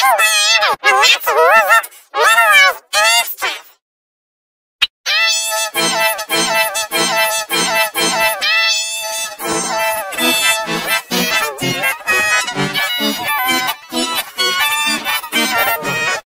Let's move it. Otherwise,